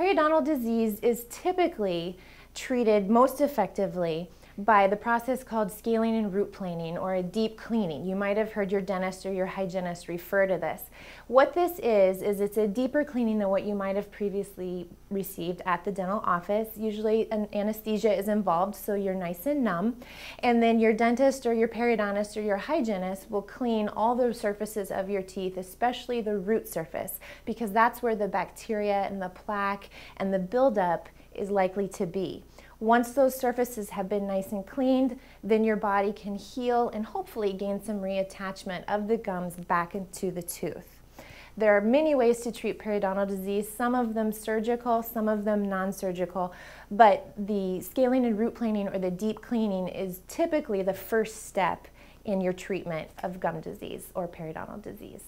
Periodontal disease is typically treated most effectively by the process called scaling and root planing or a deep cleaning. You might have heard your dentist or your hygienist refer to this. What this is, is it's a deeper cleaning than what you might have previously received at the dental office. Usually an anesthesia is involved so you're nice and numb. And then your dentist or your periodontist or your hygienist will clean all the surfaces of your teeth, especially the root surface, because that's where the bacteria and the plaque and the buildup is likely to be. Once those surfaces have been nice and cleaned, then your body can heal and hopefully gain some reattachment of the gums back into the tooth. There are many ways to treat periodontal disease, some of them surgical, some of them non-surgical, but the scaling and root planing or the deep cleaning is typically the first step in your treatment of gum disease or periodontal disease.